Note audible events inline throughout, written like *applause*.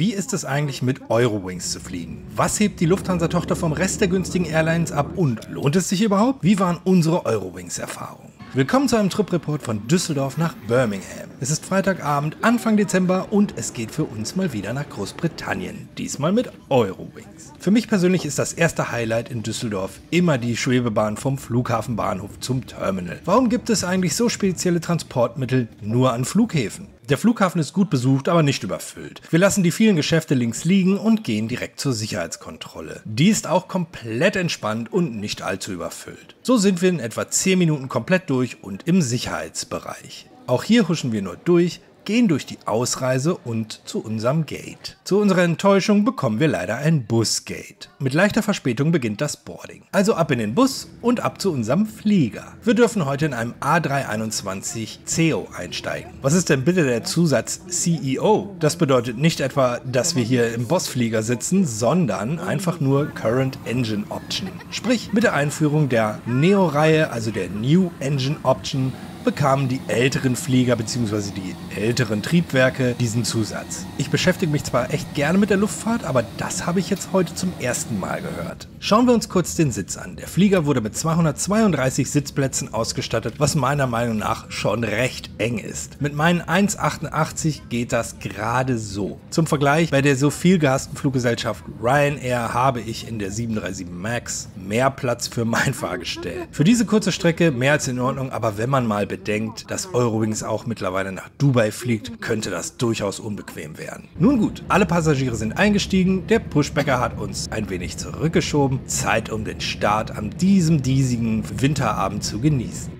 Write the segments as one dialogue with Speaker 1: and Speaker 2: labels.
Speaker 1: Wie ist es eigentlich mit Eurowings zu fliegen? Was hebt die Lufthansa-Tochter vom Rest der günstigen Airlines ab und lohnt es sich überhaupt? Wie waren unsere Eurowings-Erfahrungen? Willkommen zu einem Trip-Report von Düsseldorf nach Birmingham. Es ist Freitagabend, Anfang Dezember und es geht für uns mal wieder nach Großbritannien. Diesmal mit Eurowings. Für mich persönlich ist das erste Highlight in Düsseldorf immer die Schwebebahn vom Flughafenbahnhof zum Terminal. Warum gibt es eigentlich so spezielle Transportmittel nur an Flughäfen? Der Flughafen ist gut besucht, aber nicht überfüllt. Wir lassen die vielen Geschäfte links liegen und gehen direkt zur Sicherheitskontrolle. Die ist auch komplett entspannt und nicht allzu überfüllt. So sind wir in etwa 10 Minuten komplett durch und im Sicherheitsbereich. Auch hier huschen wir nur durch, gehen durch die Ausreise und zu unserem Gate. Zu unserer Enttäuschung bekommen wir leider ein Busgate. Mit leichter Verspätung beginnt das Boarding. Also ab in den Bus und ab zu unserem Flieger. Wir dürfen heute in einem A321 CEO einsteigen. Was ist denn bitte der Zusatz CEO? Das bedeutet nicht etwa, dass wir hier im Bossflieger sitzen, sondern einfach nur Current Engine Option. Sprich, mit der Einführung der Neo-Reihe, also der New Engine Option, bekamen die älteren Flieger bzw. die älteren Triebwerke diesen Zusatz. Ich beschäftige mich zwar echt gerne mit der Luftfahrt, aber das habe ich jetzt heute zum ersten Mal gehört. Schauen wir uns kurz den Sitz an. Der Flieger wurde mit 232 Sitzplätzen ausgestattet, was meiner Meinung nach schon recht eng ist. Mit meinen 1,88 geht das gerade so. Zum Vergleich, bei der so viel gehassten Fluggesellschaft Ryanair habe ich in der 737 MAX mehr Platz für mein Fahrgestell. Für diese kurze Strecke mehr als in Ordnung, aber wenn man mal bedenkt, dass Eurowings auch mittlerweile nach Dubai fliegt, könnte das durchaus unbequem werden. Nun gut, alle Passagiere sind eingestiegen, der Pushbacker hat uns ein wenig zurückgeschoben. Zeit, um den Start an diesem diesigen Winterabend zu genießen.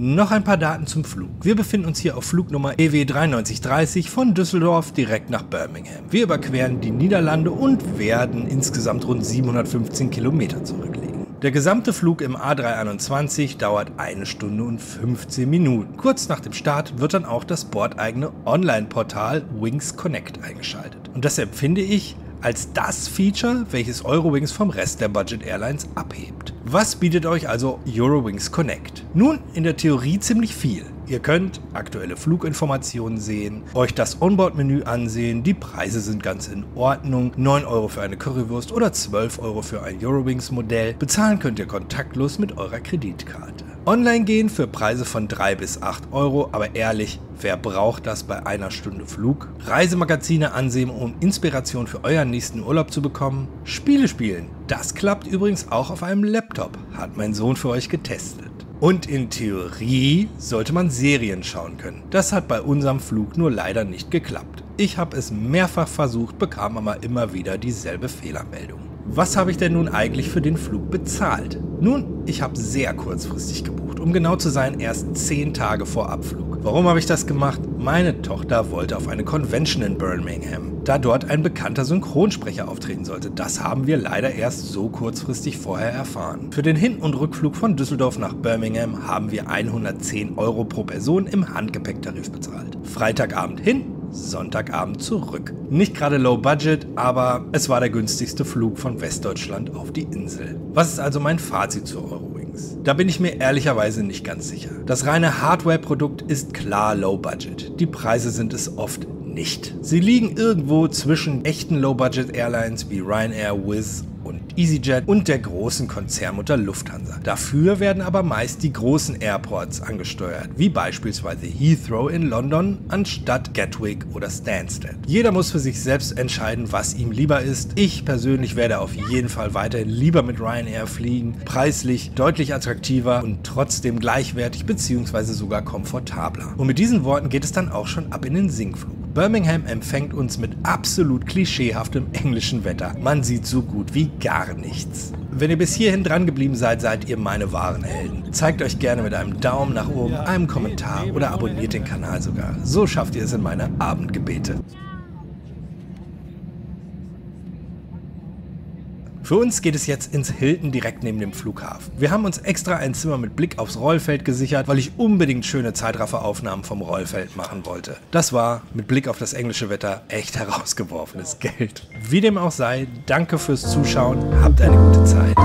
Speaker 1: Noch ein paar Daten zum Flug. Wir befinden uns hier auf Flugnummer EW 9330 von Düsseldorf direkt nach Birmingham. Wir überqueren die Niederlande und werden insgesamt rund 715 Kilometer zurücklegen. Der gesamte Flug im A321 dauert eine Stunde und 15 Minuten. Kurz nach dem Start wird dann auch das bordeigene Online-Portal Wings Connect eingeschaltet. Und das empfinde ich als das Feature, welches Eurowings vom Rest der Budget Airlines abhebt. Was bietet euch also Eurowings Connect? Nun, in der Theorie ziemlich viel. Ihr könnt aktuelle Fluginformationen sehen, euch das Onboard-Menü ansehen, die Preise sind ganz in Ordnung, 9 Euro für eine Currywurst oder 12 Euro für ein Eurowings-Modell. Bezahlen könnt ihr kontaktlos mit eurer Kreditkarte. Online gehen für Preise von 3 bis 8 Euro, aber ehrlich, wer braucht das bei einer Stunde Flug? Reisemagazine ansehen, um Inspiration für euren nächsten Urlaub zu bekommen? Spiele spielen. Das klappt übrigens auch auf einem Laptop, hat mein Sohn für euch getestet. Und in Theorie sollte man Serien schauen können. Das hat bei unserem Flug nur leider nicht geklappt. Ich habe es mehrfach versucht, bekam aber immer wieder dieselbe Fehlermeldung. Was habe ich denn nun eigentlich für den Flug bezahlt? Nun, ich habe sehr kurzfristig gebucht, um genau zu sein, erst 10 Tage vor Abflug. Warum habe ich das gemacht? Meine Tochter wollte auf eine Convention in Birmingham, da dort ein bekannter Synchronsprecher auftreten sollte. Das haben wir leider erst so kurzfristig vorher erfahren. Für den Hin- und Rückflug von Düsseldorf nach Birmingham haben wir 110 Euro pro Person im Handgepäcktarif bezahlt. Freitagabend hin, Sonntagabend zurück. Nicht gerade low budget, aber es war der günstigste Flug von Westdeutschland auf die Insel. Was ist also mein Fazit zu Eurowings? Da bin ich mir ehrlicherweise nicht ganz sicher. Das reine Hardware-Produkt ist klar low budget. Die Preise sind es oft nicht. Sie liegen irgendwo zwischen echten Low-Budget Airlines wie Ryanair, Wizz und EasyJet und der großen Konzernmutter Lufthansa. Dafür werden aber meist die großen Airports angesteuert, wie beispielsweise Heathrow in London anstatt Gatwick oder Stansted. Jeder muss für sich selbst entscheiden, was ihm lieber ist. Ich persönlich werde auf jeden Fall weiterhin lieber mit Ryanair fliegen, preislich deutlich attraktiver und trotzdem gleichwertig bzw. sogar komfortabler. Und mit diesen Worten geht es dann auch schon ab in den Sinkflug. Birmingham empfängt uns mit absolut klischeehaftem englischen Wetter. Man sieht so gut wie gar nichts. Wenn ihr bis hierhin dran geblieben seid, seid ihr meine wahren Helden. Zeigt euch gerne mit einem Daumen nach oben, einem Kommentar oder abonniert den Kanal sogar. So schafft ihr es in meine Abendgebete. Für uns geht es jetzt ins Hilton direkt neben dem Flughafen. Wir haben uns extra ein Zimmer mit Blick aufs Rollfeld gesichert, weil ich unbedingt schöne Zeitrafferaufnahmen vom Rollfeld machen wollte. Das war mit Blick auf das englische Wetter echt herausgeworfenes *laughs* Geld. Wie dem auch sei, danke fürs Zuschauen, habt eine gute Zeit.